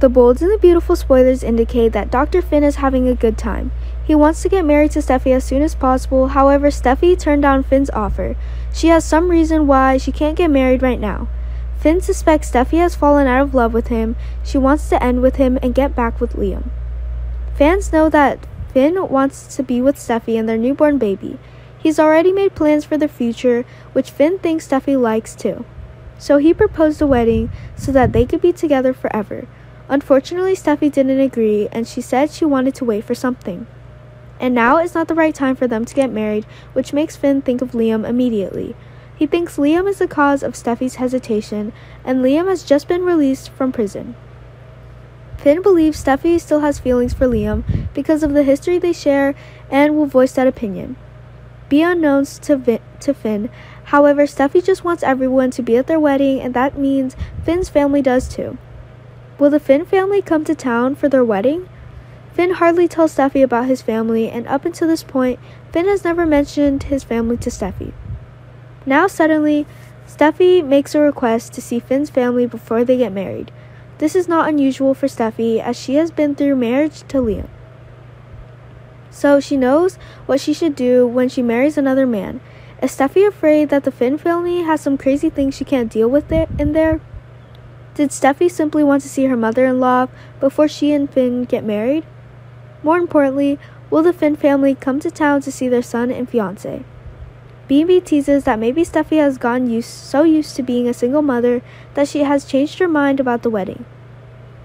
The bolds and the beautiful spoilers indicate that Dr. Finn is having a good time. He wants to get married to Steffy as soon as possible, however, Steffy turned down Finn's offer. She has some reason why she can't get married right now. Finn suspects Steffy has fallen out of love with him. She wants to end with him and get back with Liam. Fans know that Finn wants to be with Steffy and their newborn baby. He's already made plans for the future, which Finn thinks Steffy likes too. So he proposed a wedding so that they could be together forever. Unfortunately, Steffy didn't agree and she said she wanted to wait for something. And now is not the right time for them to get married, which makes Finn think of Liam immediately. He thinks Liam is the cause of Steffy's hesitation, and Liam has just been released from prison. Finn believes Steffy still has feelings for Liam because of the history they share and will voice that opinion. Be unknowns to, to Finn, however, Steffy just wants everyone to be at their wedding, and that means Finn's family does too. Will the Finn family come to town for their wedding? Finn hardly tells Steffy about his family, and up until this point, Finn has never mentioned his family to Steffy. Now, suddenly, Steffy makes a request to see Finn's family before they get married. This is not unusual for Steffy, as she has been through marriage to Liam. So she knows what she should do when she marries another man. Is Steffy afraid that the Finn family has some crazy things she can't deal with in there? Did Steffy simply want to see her mother in law before she and Finn get married? More importantly, will the Finn family come to town to see their son and fiance? BB teases that maybe Steffy has gotten used, so used to being a single mother that she has changed her mind about the wedding.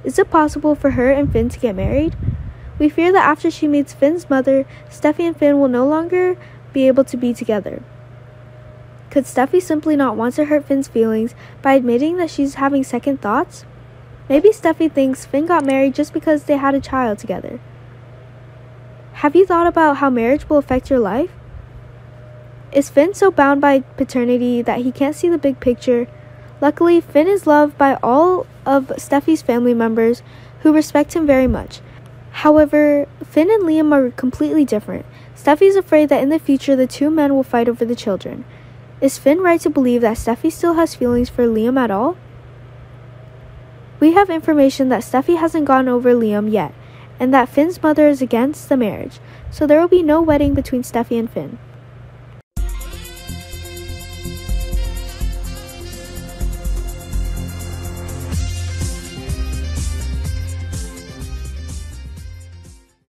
Is it possible for her and Finn to get married? We fear that after she meets Finn's mother, Steffy and Finn will no longer be able to be together. Could Steffy simply not want to hurt Finn's feelings by admitting that she's having second thoughts? Maybe Steffy thinks Finn got married just because they had a child together. Have you thought about how marriage will affect your life? Is Finn so bound by paternity that he can't see the big picture? Luckily, Finn is loved by all of Steffy's family members who respect him very much. However, Finn and Liam are completely different. Steffy is afraid that in the future the two men will fight over the children. Is Finn right to believe that Steffy still has feelings for Liam at all? We have information that Steffy hasn't gone over Liam yet, and that Finn's mother is against the marriage, so there will be no wedding between Steffy and Finn.